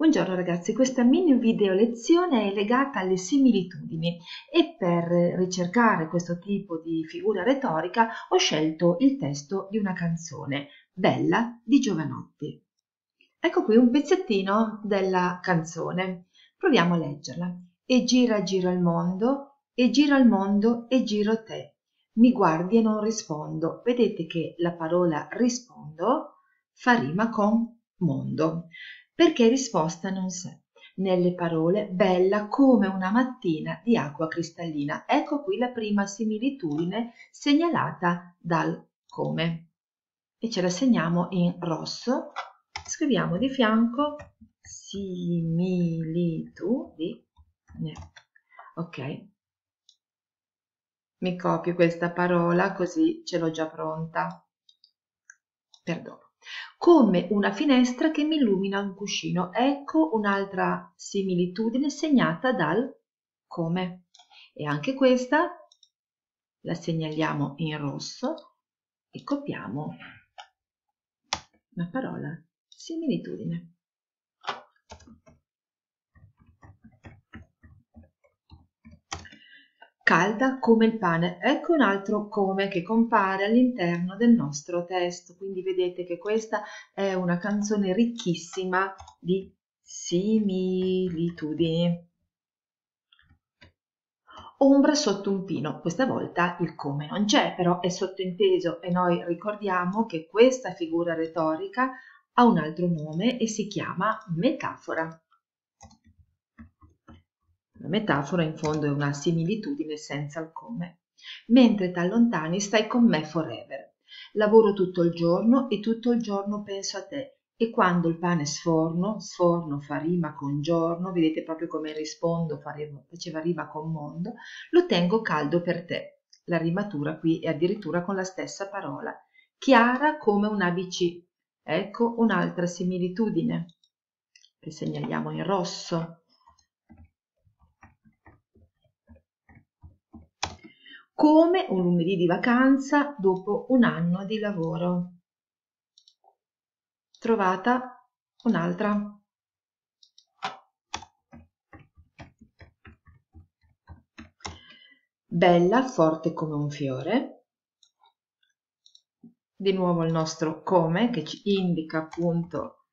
Buongiorno ragazzi, questa mini video lezione è legata alle similitudini e per ricercare questo tipo di figura retorica ho scelto il testo di una canzone, Bella di Giovanotti. Ecco qui un pezzettino della canzone, proviamo a leggerla. E gira gira il mondo, e gira il mondo, e giro te. Mi guardi e non rispondo. Vedete che la parola rispondo fa rima con mondo perché risposta non c'è. Nelle parole bella come una mattina di acqua cristallina. Ecco qui la prima similitudine segnalata dal come. E ce la segniamo in rosso. Scriviamo di fianco similitudine. Ok. Mi copio questa parola così ce l'ho già pronta. Perdono come una finestra che mi illumina un cuscino. Ecco un'altra similitudine segnata dal come. E anche questa la segnaliamo in rosso e copiamo la parola similitudine. Calda come il pane. Ecco un altro come che compare all'interno del nostro testo. Quindi vedete che questa è una canzone ricchissima di similitudini. Ombra sotto un pino, questa volta il come non c'è, però è sottointeso e noi ricordiamo che questa figura retorica ha un altro nome e si chiama metafora. La metafora in fondo è una similitudine senza il come. Mentre t'allontani stai con me forever. Lavoro tutto il giorno e tutto il giorno penso a te. E quando il pane sforno, sforno fa rima con giorno, vedete proprio come rispondo, faceva rima con mondo, lo tengo caldo per te. La rimatura qui è addirittura con la stessa parola. Chiara come un ABC. Ecco un'altra similitudine che segnaliamo in rosso. Come un lunedì di vacanza dopo un anno di lavoro. Trovata un'altra. Bella, forte come un fiore. Di nuovo il nostro come che ci indica appunto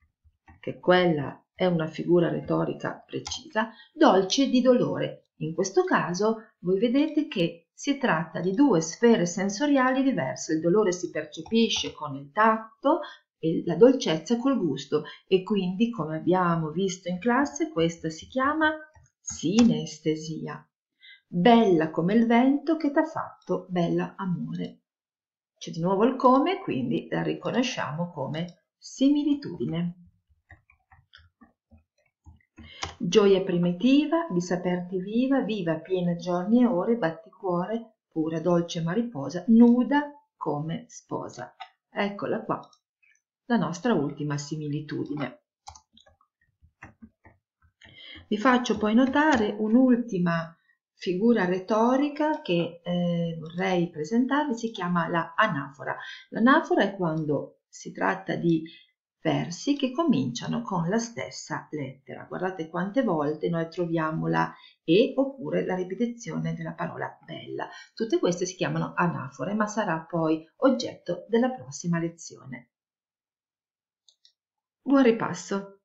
che quella è una figura retorica precisa, dolce di dolore. In questo caso voi vedete che si tratta di due sfere sensoriali diverse, il dolore si percepisce con il tatto e la dolcezza col gusto e quindi, come abbiamo visto in classe, questa si chiama sinestesia. Bella come il vento che t'ha fatto bella amore. C'è di nuovo il come, quindi la riconosciamo come similitudine. Gioia primitiva di saperti viva, viva piena giorni e ore, batticuore, pura dolce mariposa, nuda come sposa. Eccola qua, la nostra ultima similitudine. Vi faccio poi notare un'ultima figura retorica che eh, vorrei presentarvi, si chiama la anafora. L'anafora è quando si tratta di versi che cominciano con la stessa lettera. Guardate quante volte noi troviamo la e oppure la ripetizione della parola bella. Tutte queste si chiamano anafore, ma sarà poi oggetto della prossima lezione. Buon ripasso!